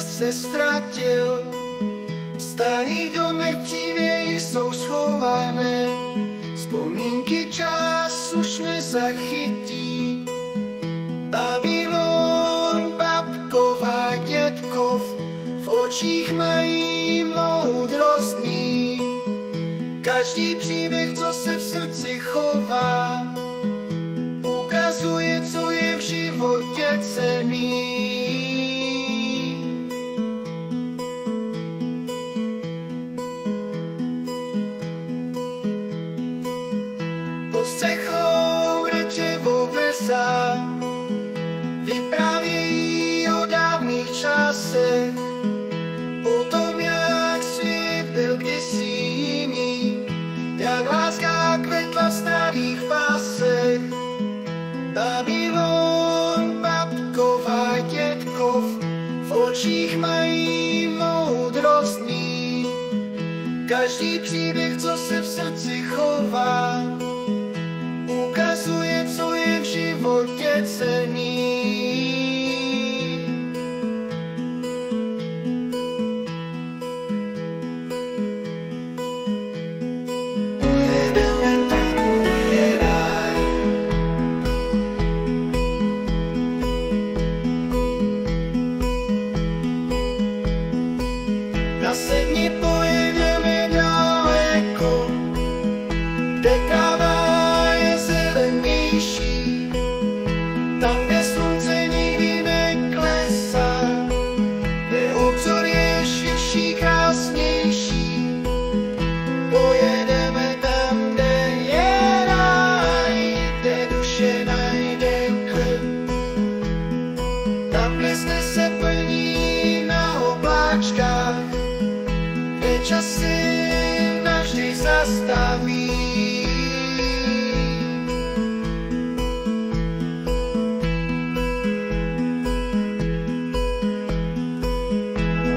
se ztratil. Starý domek dříve jsou schované, vzpomínky čas už nezachytí. Babylon, babková dětkov, v očích mají moudrostní. Každý příběh, co se v srdci chová, střechou rečevou lesa vyprávějí o dávných časech, o tom, jak svět byl kdysi jiný, jak láska kvetla v starých pásech. Babylon, babková dětkov, v očích mají moudrostní. Každý příběh, co se v srdci chová, listen Just syn naszej zastawi.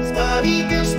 Zbawi też